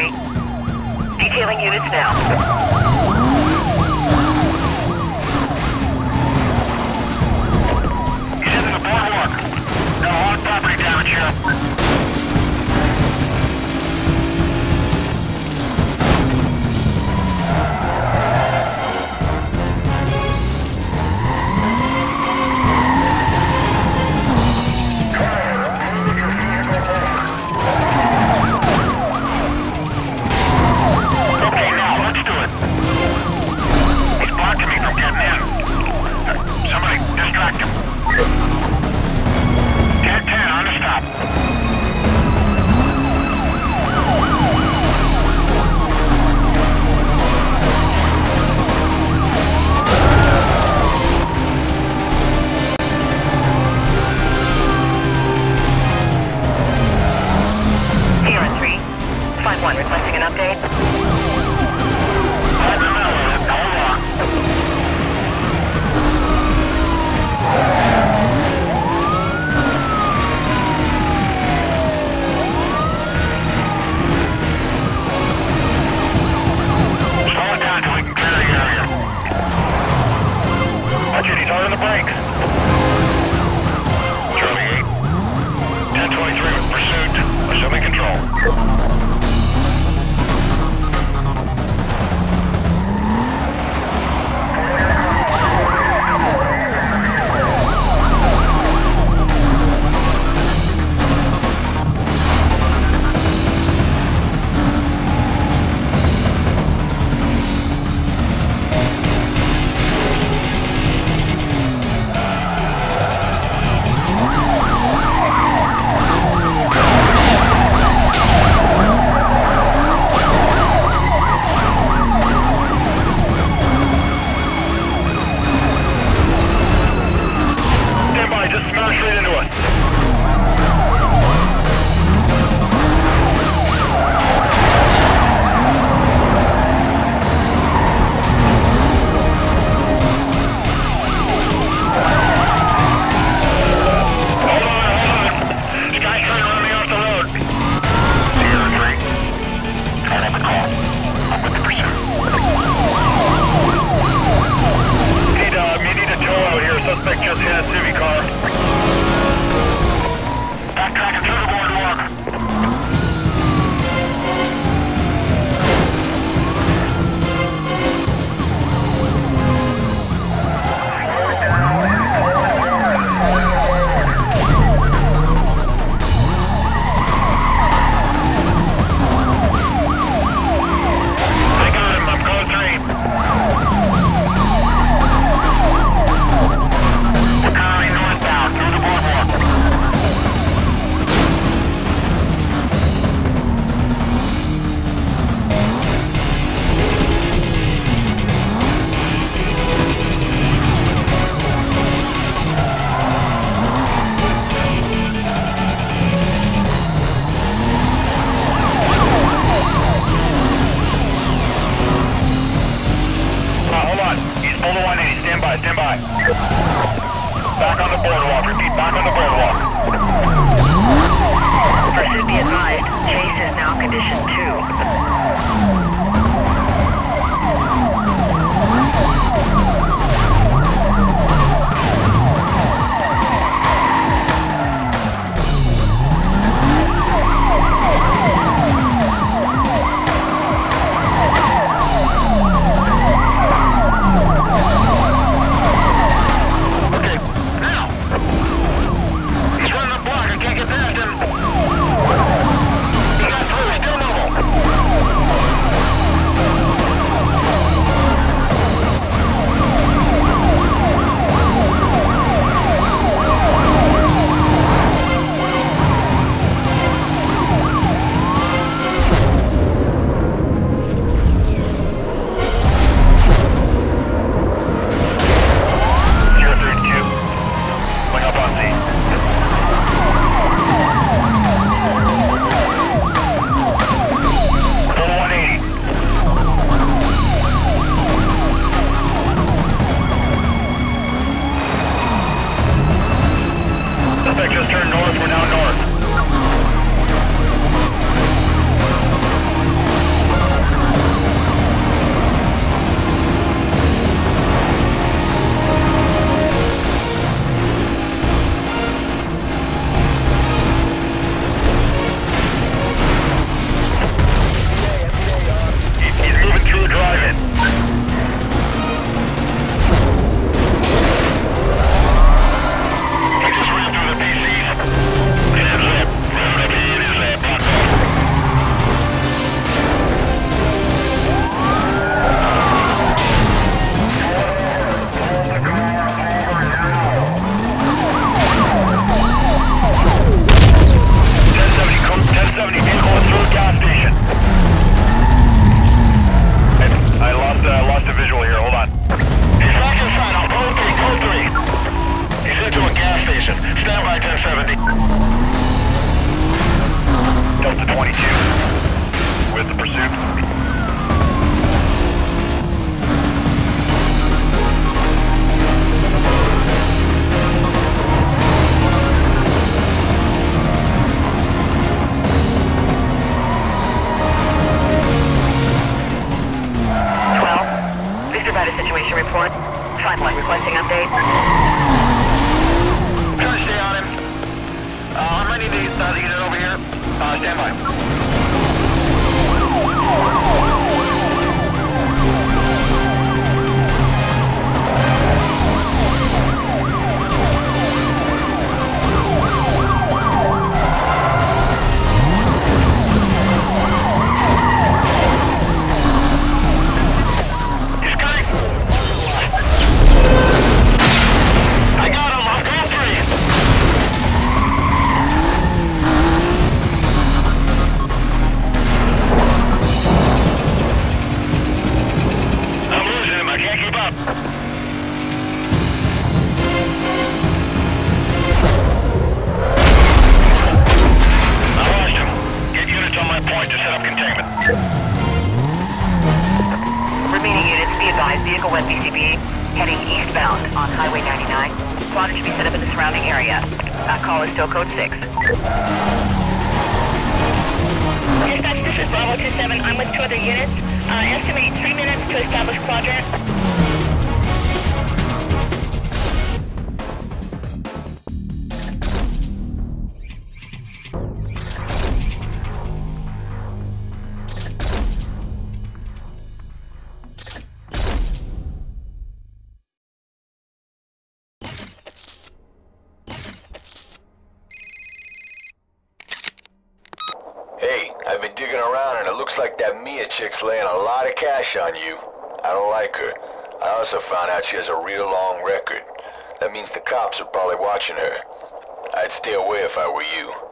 Street. Detailing units now. property down. Call is still code 6. Dispatch, this is Bravo 27. I'm with two other units. Uh, estimate three minutes to establish quadrant. Looks like that Mia chick's laying a lot of cash on you. I don't like her. I also found out she has a real long record. That means the cops are probably watching her. I'd stay away if I were you.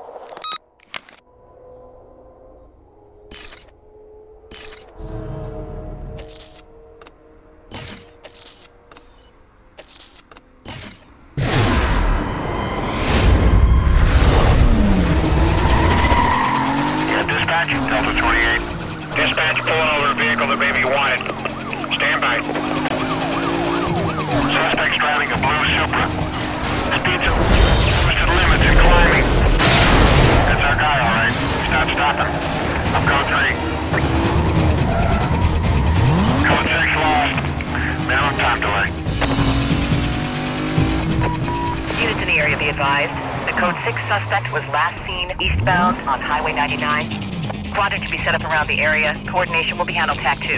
Be. Stand by. Suspect's driving a blue Supra. Speeds at twisted limits and climbing. That's our guy, all right. He's not stopping. I'm code 3. Code 6 lost. Man on top delay. Units in the area be advised. The code 6 suspect was last seen eastbound on Highway 99. Quadrant to be set up around the area. Coordination will be handled TAC 2.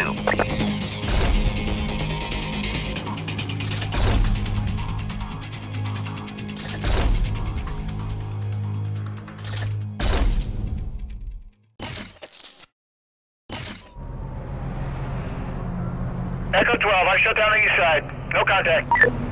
Echo 12, I shut down the east side. No contact.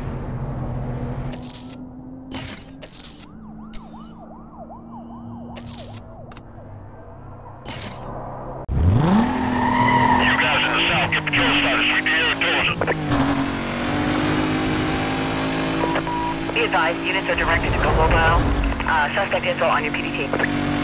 Be advised, units are directed to Gobobo. Uh, suspect info on your PDT.